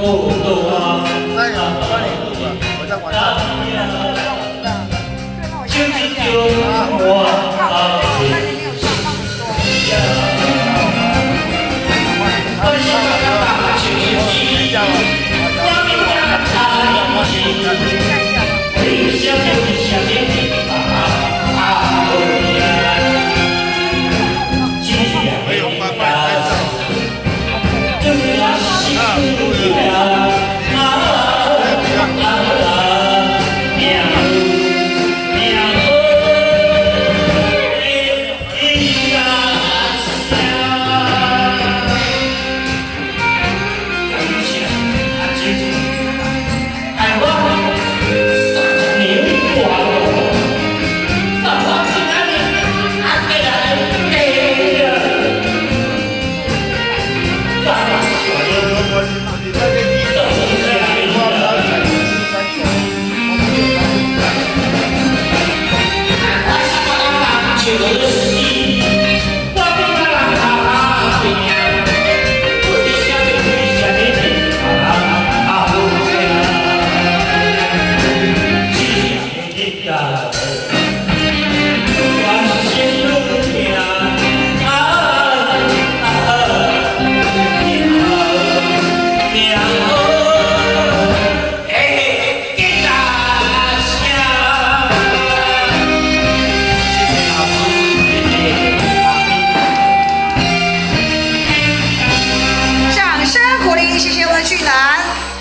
够不够啊再让你录我在网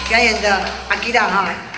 表演的阿吉达哈。